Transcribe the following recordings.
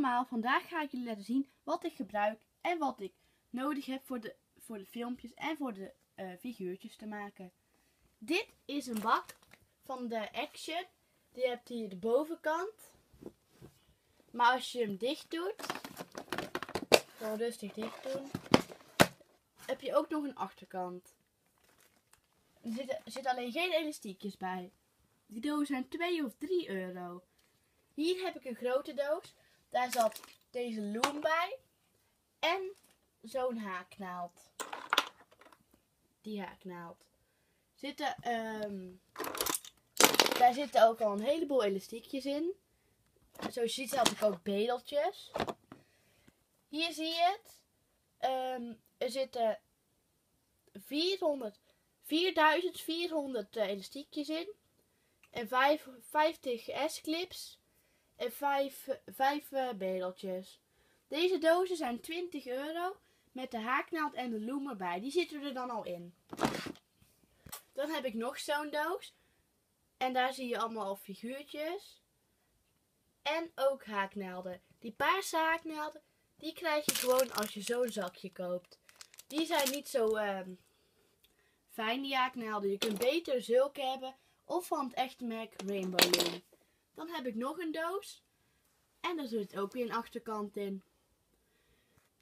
vandaag ga ik jullie laten zien wat ik gebruik en wat ik nodig heb voor de, voor de filmpjes en voor de eh, figuurtjes te maken. Dit is een bak van de Action. Die hebt hier de bovenkant. Maar als je hem dicht doet, gewoon rustig dicht doen, heb je ook nog een achterkant. Er zitten, er zitten alleen geen elastiekjes bij. Die dozen zijn 2 of 3 euro. Hier heb ik een grote doos. Daar zat deze loom bij. En zo'n haaknaald. Die haaknaald. Zitten, ehm, daar zitten ook al een heleboel elastiekjes in. Zoals je ziet had ik ook bedeltjes. Hier zie je het. Ehm, er zitten 400, 4400 eh, elastiekjes in. En 5, 50 S-clips. En 5, 5 uh, bedeltjes. Deze dozen zijn 20 euro. Met de haaknaald en de loom erbij. Die zitten er dan al in. Dan heb ik nog zo'n doos. En daar zie je allemaal figuurtjes. En ook haaknaalden. Die paarse haaknaalden, die krijg je gewoon als je zo'n zakje koopt. Die zijn niet zo uh, fijn, die haaknaalden. Je kunt beter zulke hebben. Of van het echte merk Rainbow Loom. Dan heb ik nog een doos. En daar zit ook weer een achterkant in.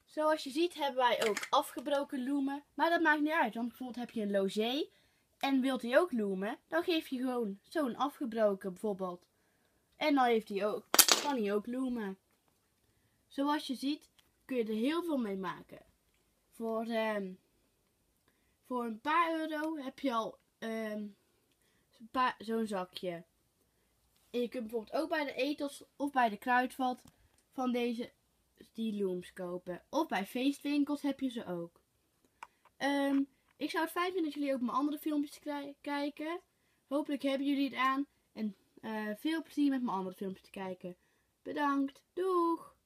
Zoals je ziet hebben wij ook afgebroken loemen. Maar dat maakt niet uit. Want bijvoorbeeld heb je een logé. En wilt hij ook loemen. Dan geef je gewoon zo'n afgebroken bijvoorbeeld. En dan heeft hij ook, kan hij ook loemen. Zoals je ziet kun je er heel veel mee maken. Voor, um, voor een paar euro heb je al um, zo'n zakje. En je kunt bijvoorbeeld ook bij de etels of bij de kruidvat van deze looms kopen. Of bij feestwinkels heb je ze ook. Um, ik zou het fijn vinden dat jullie ook mijn andere filmpjes kijken. Hopelijk hebben jullie het aan. En uh, veel plezier met mijn andere filmpjes te kijken. Bedankt. Doeg!